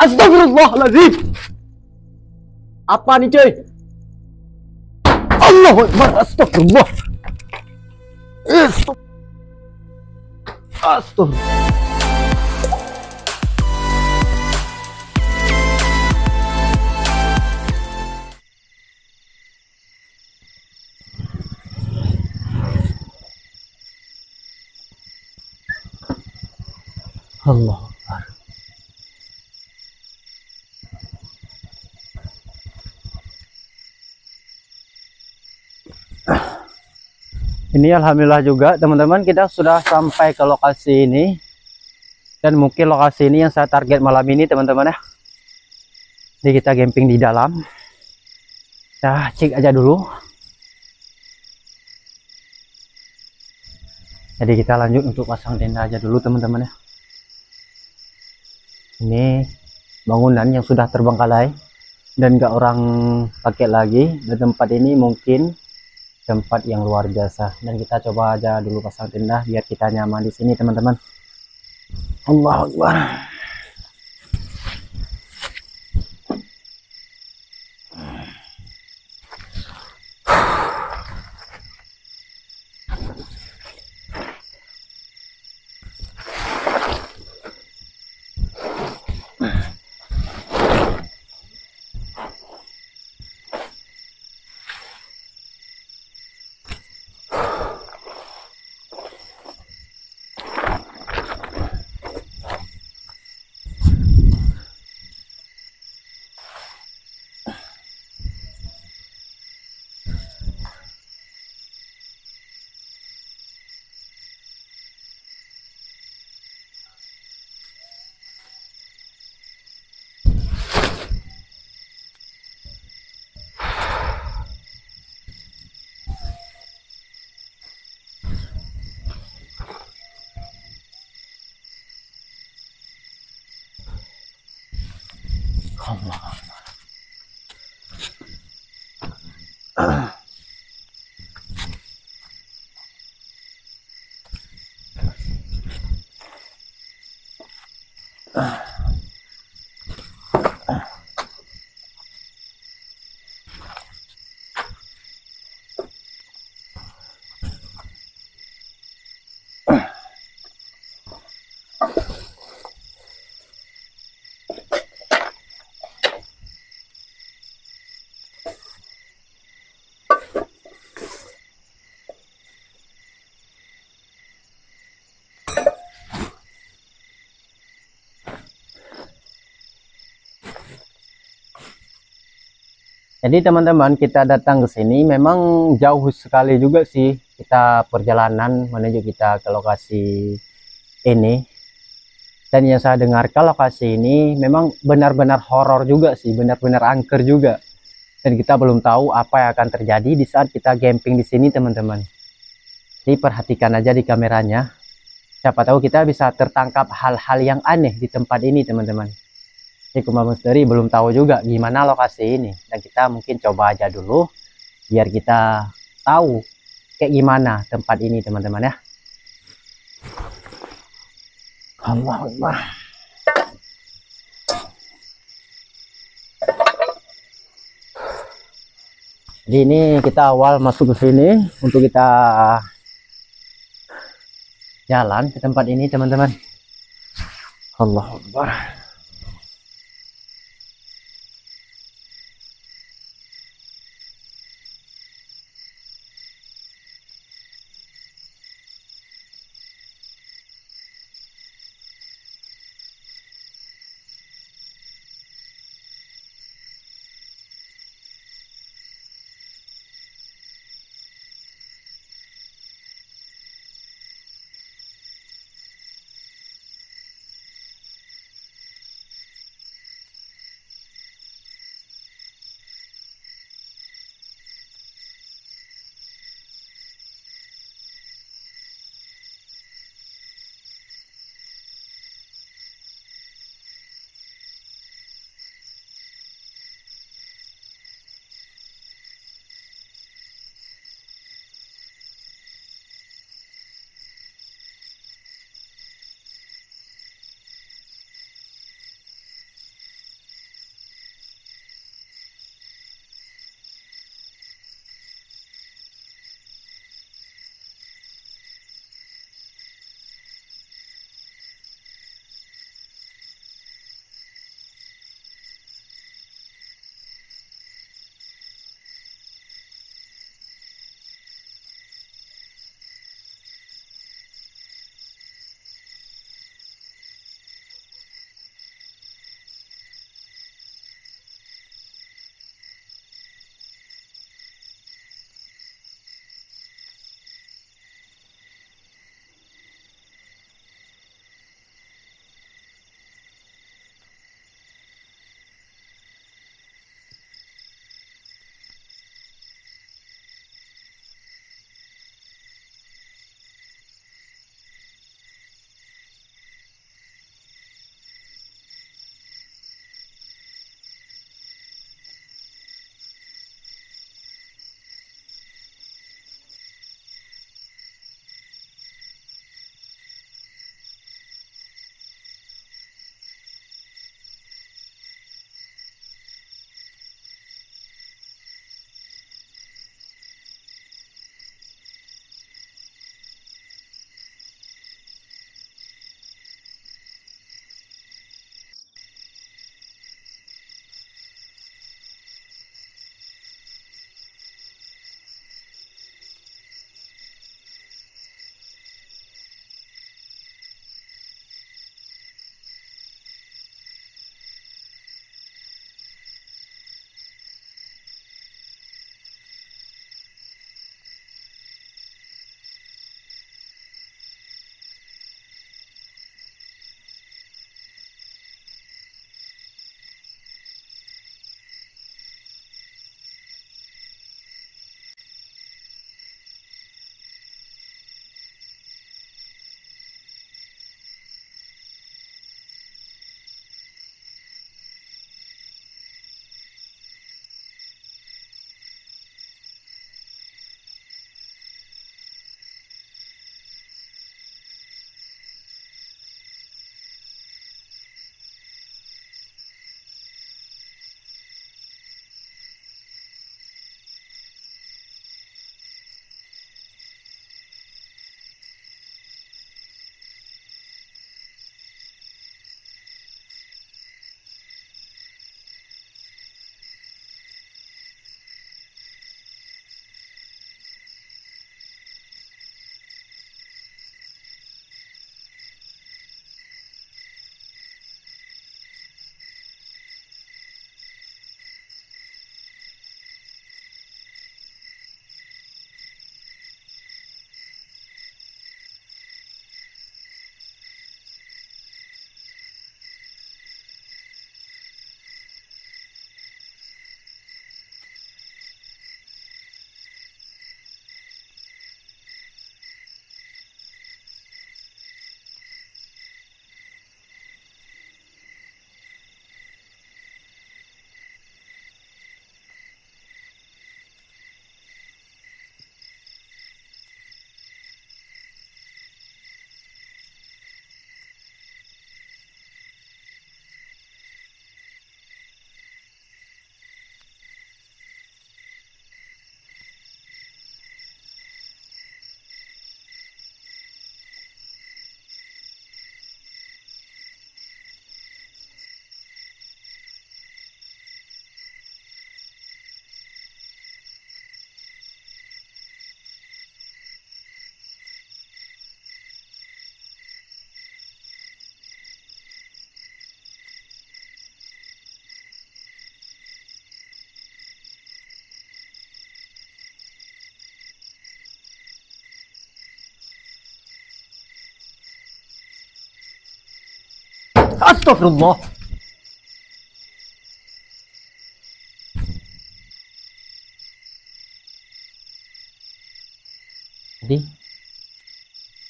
أستغفر الله العظيم. اباني جاي. الله أكبر أستغفر الله. أستغفر. الله. Ini alhamdulillah juga teman-teman kita sudah sampai ke lokasi ini. Dan mungkin lokasi ini yang saya target malam ini teman-teman ya. Jadi kita camping di dalam. Nah, cek aja dulu. Jadi kita lanjut untuk pasang tenda aja dulu teman-teman ya. Ini bangunan yang sudah terbengkalai dan gak orang pakai lagi. Dan tempat ini mungkin tempat yang luar biasa. Dan kita coba aja dulu pasang tenda biar kita nyaman di sini teman-teman. Allah Akbar Allah Jadi teman-teman kita datang ke sini memang jauh sekali juga sih kita perjalanan menuju kita ke lokasi ini. Dan yang saya dengar ke lokasi ini memang benar-benar horor juga sih, benar-benar angker juga. Dan kita belum tahu apa yang akan terjadi di saat kita camping di sini teman-teman. Jadi perhatikan aja di kameranya. Siapa tahu kita bisa tertangkap hal-hal yang aneh di tempat ini teman-teman. Kumba Misteri belum tahu juga gimana lokasi ini. Dan kita mungkin coba aja dulu biar kita tahu kayak gimana tempat ini teman-teman ya. Allah Allah jadi ini kita awal masuk ke sini untuk kita jalan ke tempat ini teman-teman. Allah Allah Astagfirullah. Jadi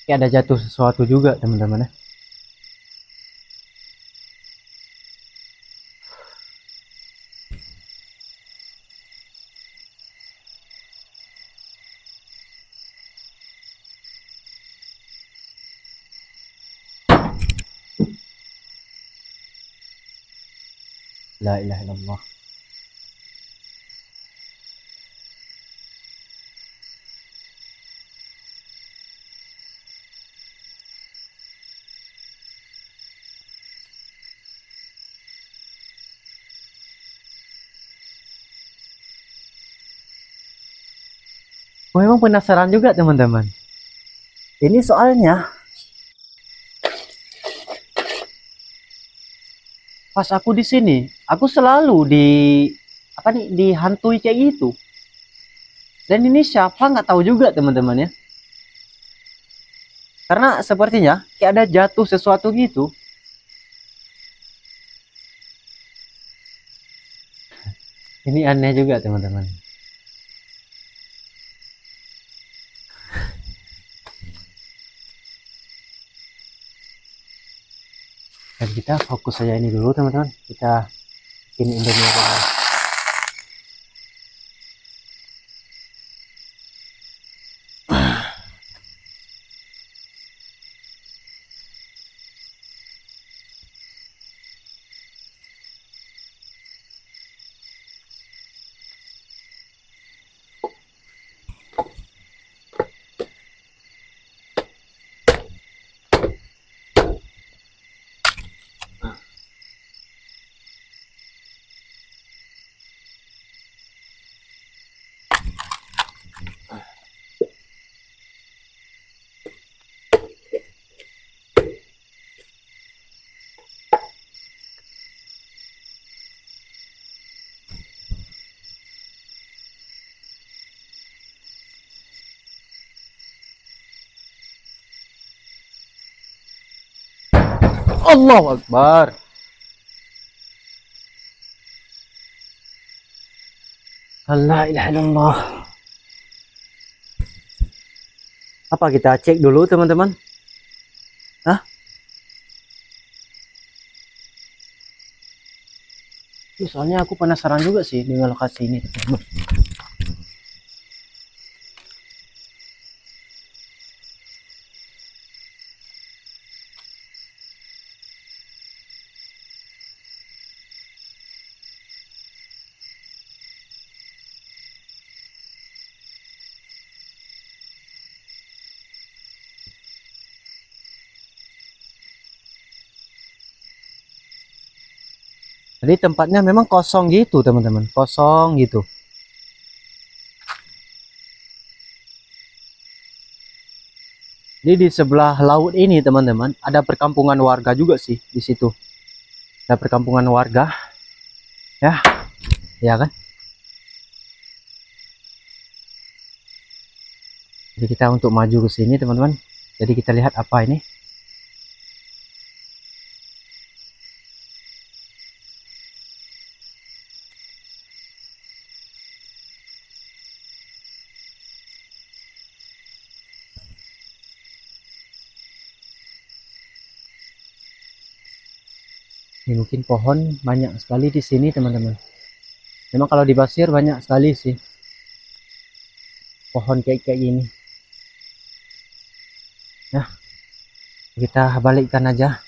kayak ada jatuh sesuatu juga teman-teman ya. La ilaha illallah. Memang penasaran juga teman-teman. Ini soalnya pas aku di sini, aku selalu di apa nih dihantui kayak gitu. Dan ini siapa nggak tahu juga teman-teman ya. Karena sepertinya kayak ada jatuh sesuatu gitu. Ini aneh juga teman-teman. Dan kita fokus saja ini dulu teman-teman. Kita bikin indomie dulu. Allahu Akbar La ilaha illallah apa kita cek dulu teman-teman Hah? Soalnya aku penasaran juga sih dengan lokasi ini teman-teman Jadi tempatnya memang kosong gitu teman-teman, kosong gitu. Jadi di sebelah laut ini teman-teman ada perkampungan warga juga sih di situ. Ada perkampungan warga, ya, ya kan? Jadi kita untuk maju ke sini teman-teman. Jadi kita lihat apa ini. Mungkin pohon banyak sekali di sini teman-teman. Memang kalau di pasir banyak sekali sih pohon kayak kayak gini. Nah, kita balikkan aja.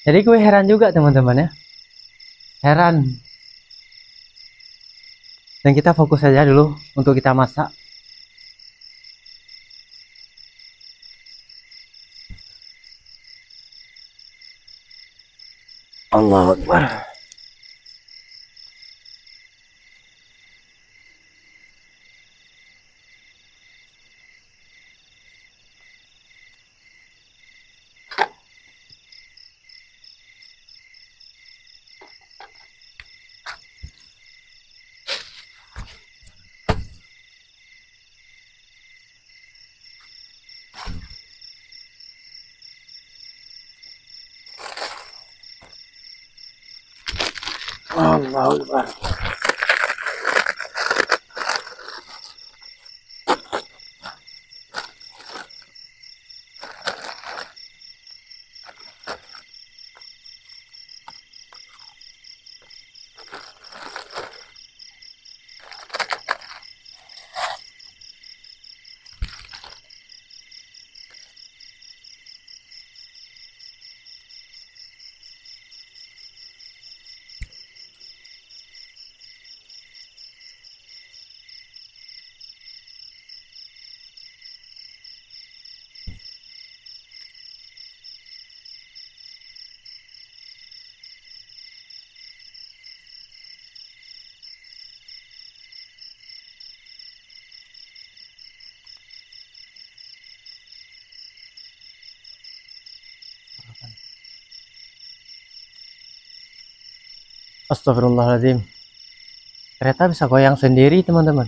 Jadi gue heran juga teman-teman ya. Heran dan kita fokus saja dulu untuk kita masak. Allah Akbar Allahu Akbar. Astagfirullahaladzim. Kereta bisa goyang sendiri, teman-teman.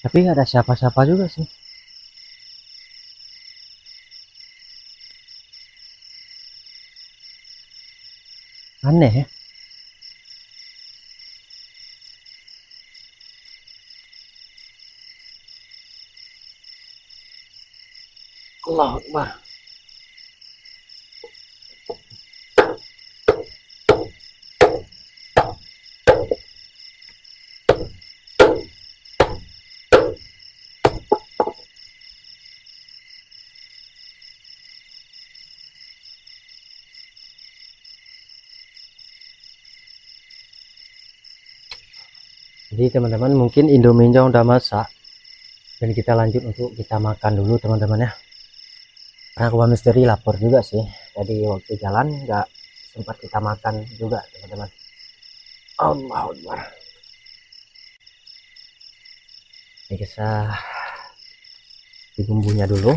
Tapi nggak ada siapa-siapa juga sih. Aneh ya. Akbar. Jadi teman-teman mungkin Indominya udah masak dan kita lanjut untuk kita makan dulu teman-teman ya kuah misteri lapar juga sih. Tadi waktu jalan nggak sempat kita makan juga teman-teman. Allah Akbar. Ini kita di bumbunya dulu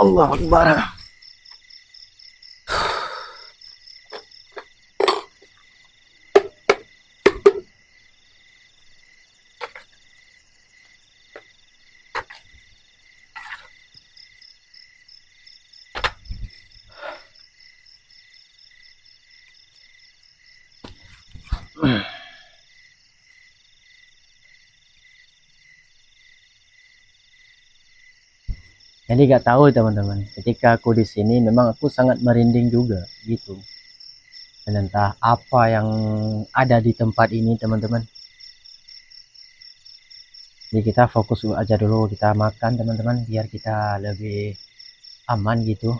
Allah Akbar. Jadi nggak tahu teman-teman. Ketika aku di sini memang aku sangat merinding juga gitu. Dan entah apa yang ada di tempat ini teman-teman. Jadi kita fokus aja dulu kita makan teman-teman biar kita lebih aman gitu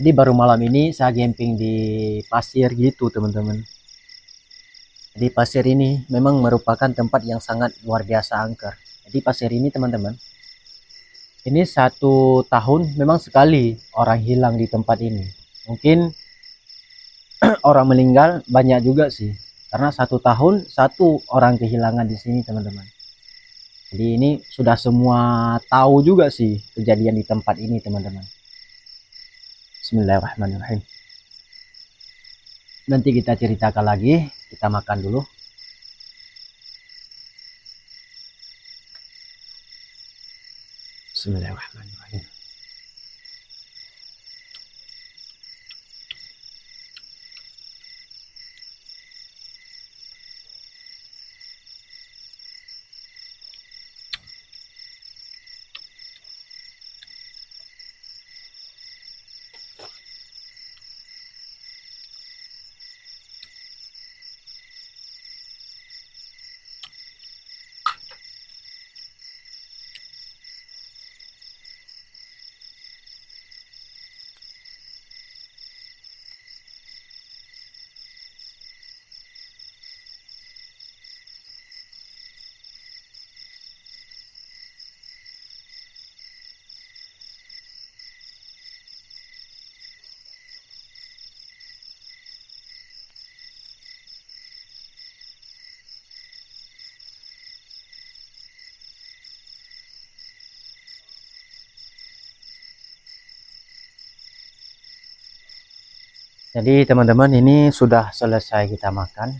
jadi baru malam ini saya camping di pasir gitu teman-teman. Jadi pasir ini memang merupakan tempat yang sangat luar biasa angker. Jadi pasir ini teman-teman ini satu tahun memang sekali orang hilang di tempat ini. Mungkin orang meninggal banyak juga sih. Karena satu tahun satu orang kehilangan di sini teman-teman. Jadi ini sudah semua tahu juga sih kejadian di tempat ini teman-teman Bismillahirrahmanirrahim. Nanti kita ceritakan lagi, kita makan dulu. Bismillahirrahmanirrahim. Jadi teman-teman ini sudah selesai kita makan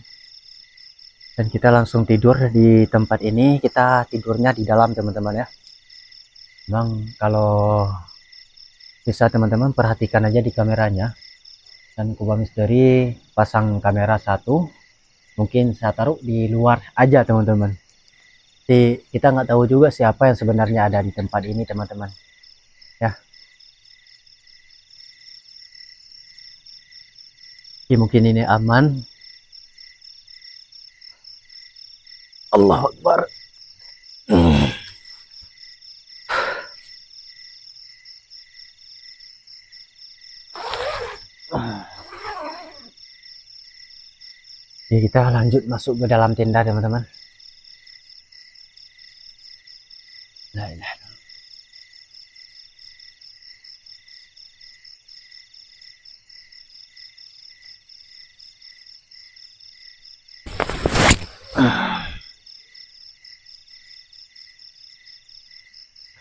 dan kita langsung tidur di tempat ini. Kita tidurnya di dalam teman-teman ya. Memang kalau bisa teman-teman perhatikan aja di kameranya. Dan Kuba Misteri pasang kamera satu. Mungkin saya taruh di luar aja teman-teman. Kita nggak tahu juga siapa yang sebenarnya ada di tempat ini teman-teman. Ya. Oke, mungkin ini aman. Allah Akbar. Oke, kita lanjut masuk ke dalam tenda, teman-teman.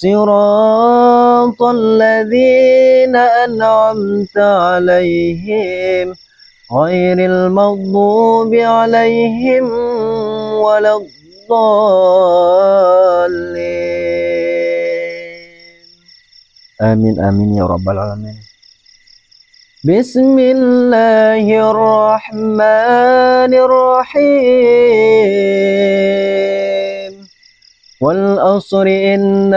صراط الذين أنعمت عليهم غير المغضوب عليهم ولا الضالين. آمين آمين يا رب العالمين. بسم الله الرحمن الرحيم. والأصر إن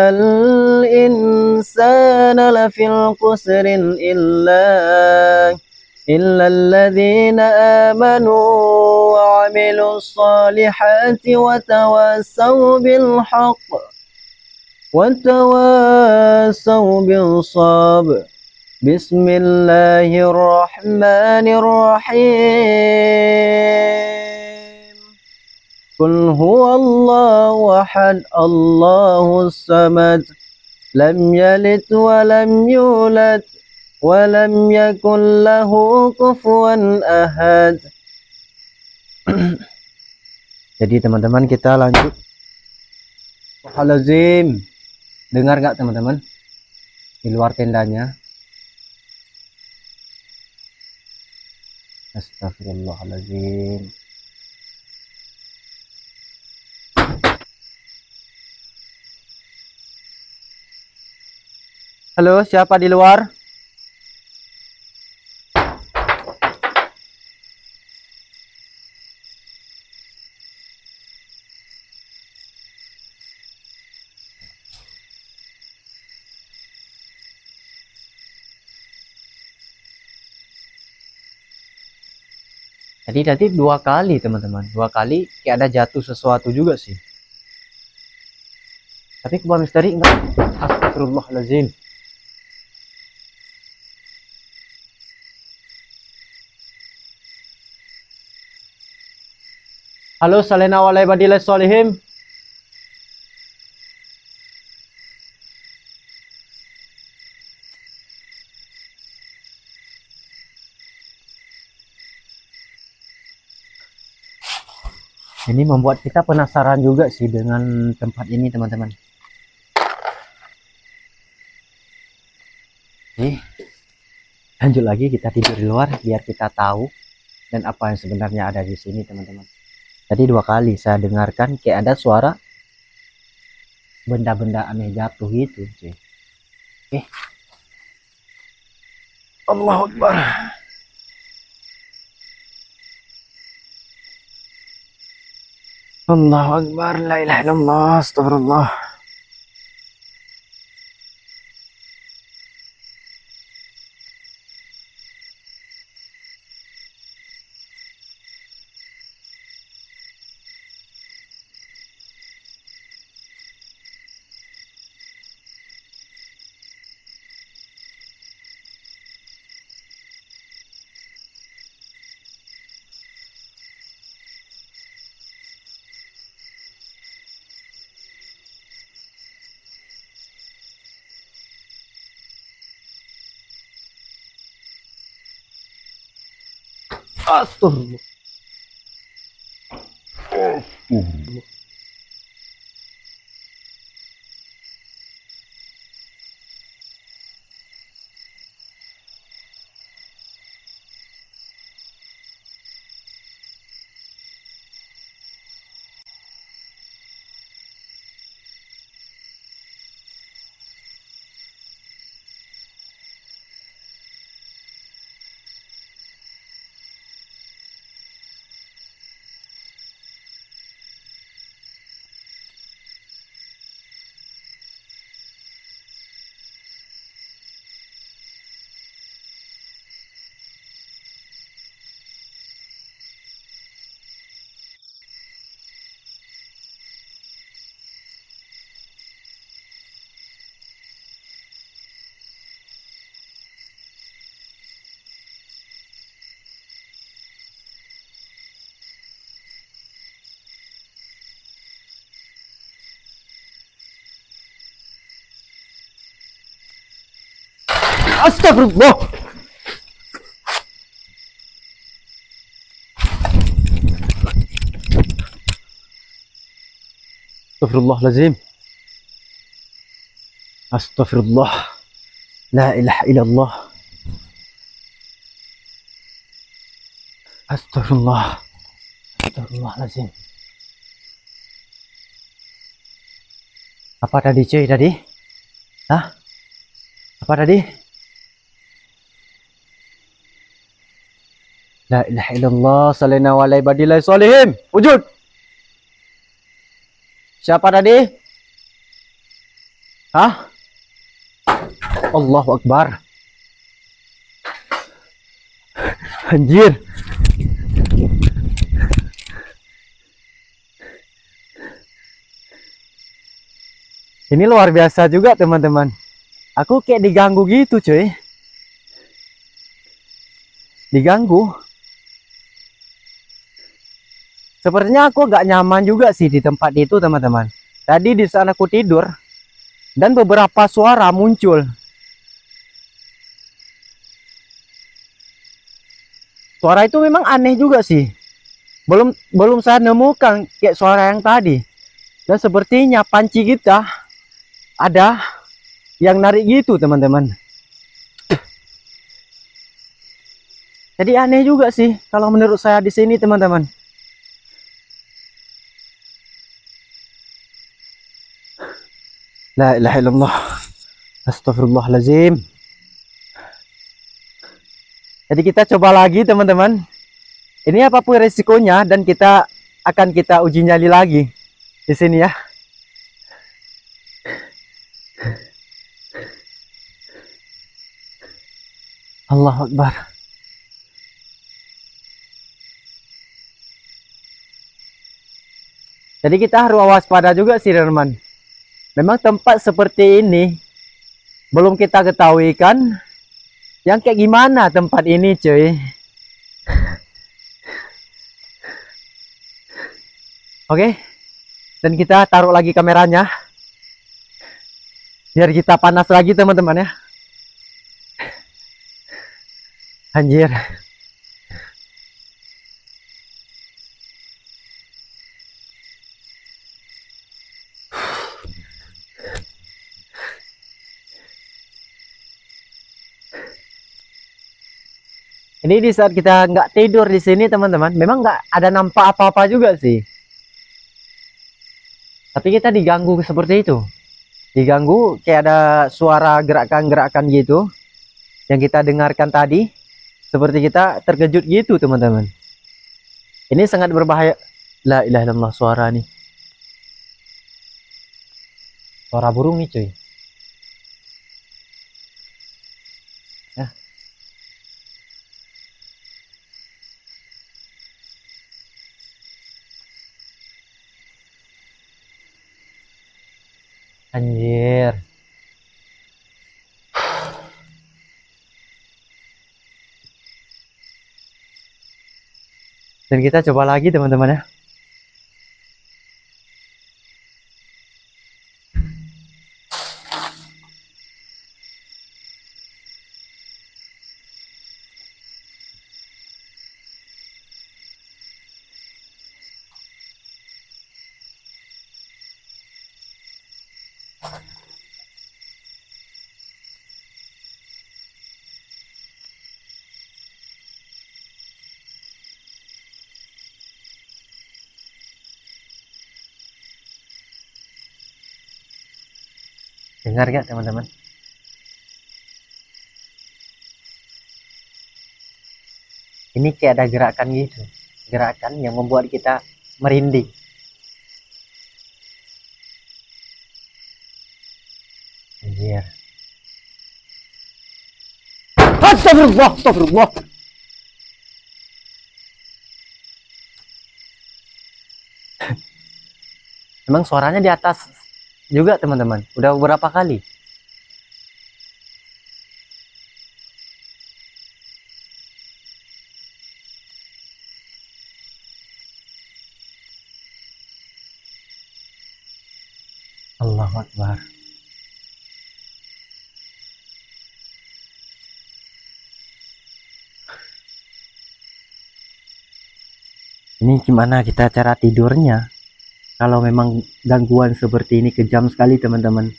الإنسان لفي القسر إلا إلا الذين آمنوا وعملوا الصالحات وتواصوا بالحق وتواصوا بالصبر. بسم الله الرحمن الرحيم. قل هو الله أحد الله الصمد لم يلد ولم يولد ولم يكن له كفوا أحد Jadi teman-teman kita lanjut Halazim Dengar nggak teman-teman Di luar tendanya Astagfirullahaladzim Halo siapa di luar Jadi tadi dua kali teman-teman, dua kali kayak ada jatuh sesuatu juga sih. Tapi keluar misteri enggak? Astagfirullahaladzim. Halo salena walai badilai solihim. Ini membuat kita penasaran juga sih dengan tempat ini teman-teman. Oke, lanjut lagi kita tidur di luar biar kita tahu dan apa yang sebenarnya ada di sini teman-teman. Tadi dua kali saya dengarkan kayak ada suara benda-benda aneh jatuh gitu cuy. Oke. Allahu Akbar. Allahu Akbar, la ilaha illallah, astagfirullah. After. After. Astagfirullah. Astagfirullah. Astagfirullahaladzim. Astagfirullah. La ilaha illallah. Astagfirullah. Astagfirullahaladzim. Apa tadi cuy tadi? Hah? Apa tadi? La ilaha illallah salina wa la ibadillah solihim. Wujud. Siapa tadi? Hah? Allahu Akbar. Anjir. Ini luar biasa juga teman-teman. Aku kayak diganggu gitu cuy. Diganggu. Sepertinya aku gak nyaman juga sih di tempat itu teman-teman. Tadi di sana aku tidur dan beberapa suara muncul. Suara itu memang aneh juga sih. Belum belum saya nemukan kayak suara yang tadi. Dan sepertinya panci kita ada yang narik gitu teman-teman. Jadi aneh juga sih kalau menurut saya di sini teman-teman. La ilaha illallah. Astagfirullahalazim. Jadi kita coba lagi teman-teman. Ini apa pun resikonya dan kita akan kita uji nyali lagi di sini ya. Allah Akbar. Jadi kita harus waspada juga sih, Herman memang tempat seperti ini belum kita ketahui kan? Yang kayak gimana tempat ini cuy? Oke dan kita taruh lagi kameranya. Biar kita panas lagi teman-teman ya. Anjir ini di saat kita nggak tidur di sini teman-teman memang nggak ada nampak apa-apa juga sih. Tapi kita diganggu seperti itu. Diganggu kayak ada suara gerakan-gerakan gitu yang kita dengarkan tadi. Seperti kita terkejut gitu teman-teman. Ini sangat berbahaya. La ilaha illallah suara nih. Suara burung nih cuy Anjir. Dan kita coba lagi teman-teman ya. Dengar gak teman-teman? Ini kayak ada gerakan gitu. Gerakan yang membuat kita merinding. Anjir. Astagfirullah, astagfirullah. Emang suaranya di atas juga teman-teman. Udah beberapa kali? Allah Akbar. Ini gimana kita cara tidurnya kalau memang gangguan seperti ini kejam sekali teman-teman.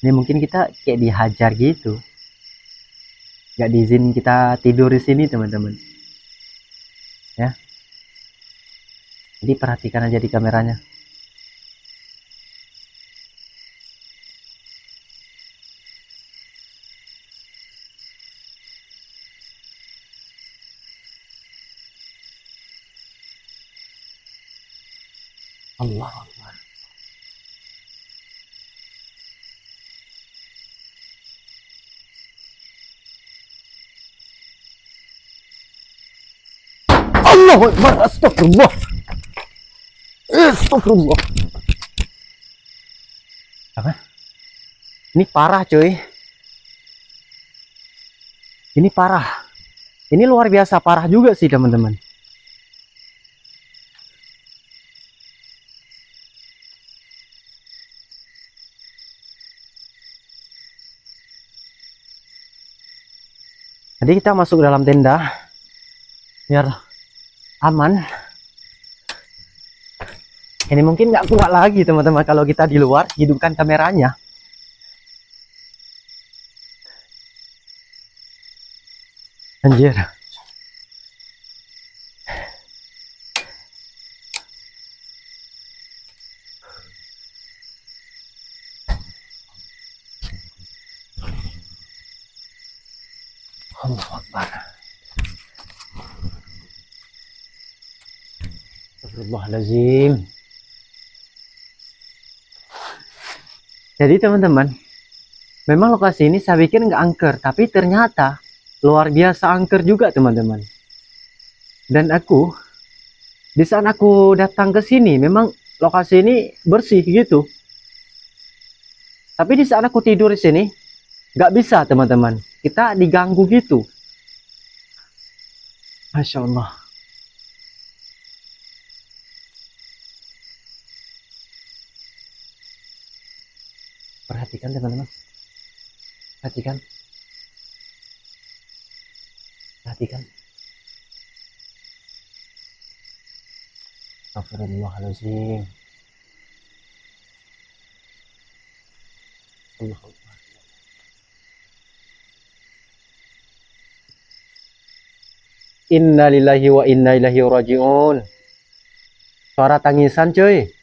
Ini mungkin kita kayak dihajar gitu. Nggak diizin kita tidur di sini teman-teman. Ya. Jadi perhatikan aja di kameranya Allah Akbar. Allah Akbar. Astagfirullah. Astagfirullah. Apa? Ini parah cuy. Ini parah. Ini luar biasa parah juga sih teman-teman. Jadi kita masuk dalam tenda biar aman. Ini mungkin nggak kuat lagi teman-teman kalau kita di luar hidupkan kameranya. Anjir Allah Akbar. Astagfirullahaladzim. Jadi teman-teman, memang lokasi ini saya pikir nggak angker, tapi ternyata luar biasa angker juga teman-teman. Dan aku di saat aku datang ke sini memang lokasi ini bersih gitu tapi di saat aku tidur di sini nggak bisa teman-teman kita diganggu gitu Masya Allah perhatikan teman-teman. Perhatikan. Perhatikan. Astagfirullahaladzim. Allah Akbar. Inna lillahi wa inna ilaihi raji'un. Suara tangisan cuy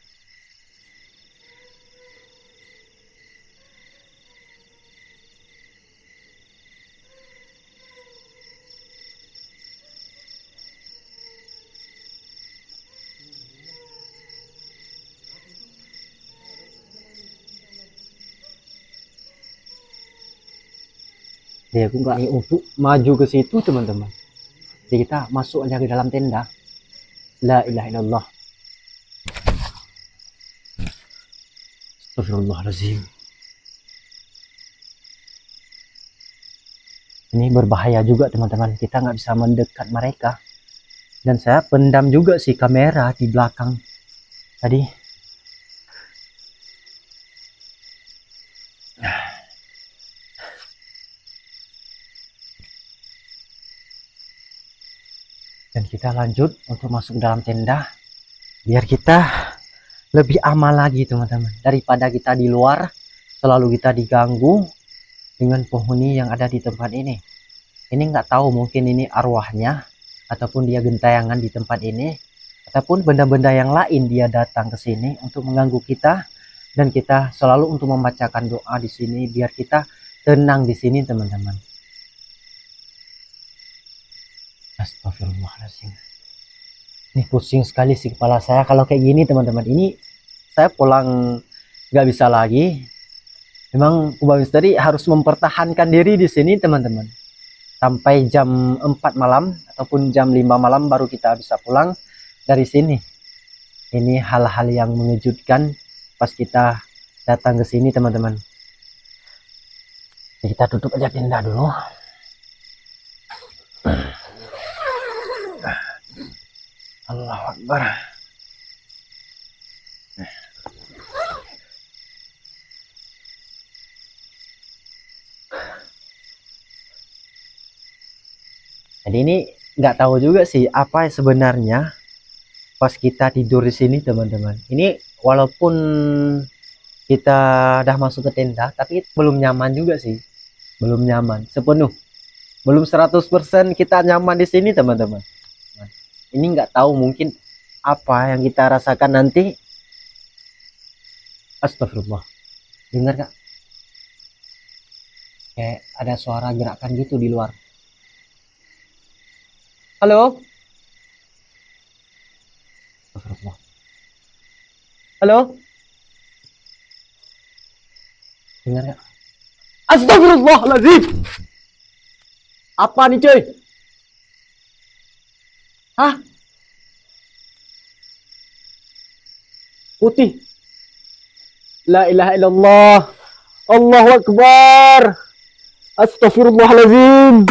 dia aku nggak untuk maju ke situ teman-teman. Jadi kita masuk aja ke dalam tenda. La ilaha illallah. Astagfirullahaladzim ini berbahaya juga teman-teman. Kita nggak bisa mendekat mereka. Dan saya pendam juga si kamera di belakang. Tadi kita lanjut untuk masuk dalam tenda biar kita lebih aman lagi teman-teman. Daripada kita di luar selalu kita diganggu dengan penghuni yang ada di tempat ini. Ini nggak tahu mungkin ini arwahnya ataupun dia gentayangan di tempat ini ataupun benda-benda yang lain dia datang ke sini untuk mengganggu kita dan kita selalu untuk membacakan doa di sini biar kita tenang di sini teman-teman Astagfirullahaladzim. Ini pusing sekali sih kepala saya kalau kayak gini teman-teman. Ini saya pulang nggak bisa lagi. Memang Kubah Misteri harus mempertahankan diri di sini teman-teman. Sampai jam 4 malam ataupun jam 5 malam baru kita bisa pulang dari sini. Ini hal-hal yang mengejutkan pas kita datang ke sini teman-teman. Kita tutup aja tenda dulu. Allah Akbar. Jadi ini nggak tahu juga sih apa sebenarnya pas kita tidur di sini teman-teman. Ini walaupun kita udah masuk ke tenda tapi belum nyaman juga sih. Belum nyaman sepenuh. Belum 100% kita nyaman di sini teman-teman ini nggak tahu mungkin apa yang kita rasakan nanti. Astagfirullah. Dengar gak kayak ada suara gerakan gitu di luar. Halo? Astagfirullah. Halo? Dengar gak astagfirullahaladzim. Apa nih cuy Hah? Putih. La ilaha illallah. Allahu Akbar. Astaghfirullahaladzim.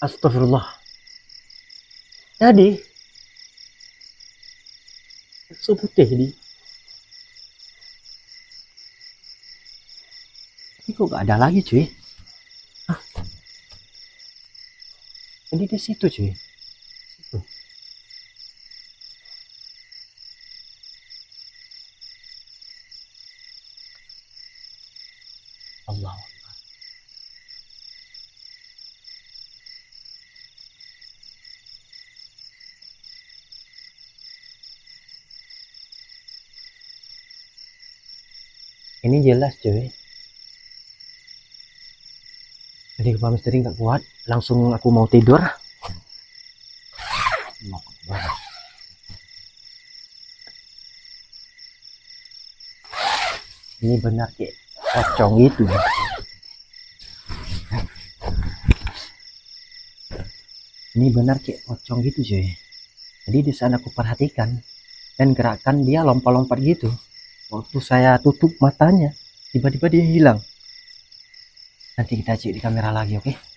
Astagfirullah. Jadi so putih ni. Tapi kok gak ada lagi cuy? Hah? Jadi di situ cuy. Ini jelas cuy. Jadi kepala misteri nggak kuat langsung aku mau tidur. Ini benar kayak pocong gitu ini benar kayak pocong gitu cuy. Jadi di sana aku perhatikan dan gerakan dia lompat-lompat gitu waktu saya tutup matanya tiba-tiba dia hilang. Nanti kita cek di kamera lagi oke? Oh,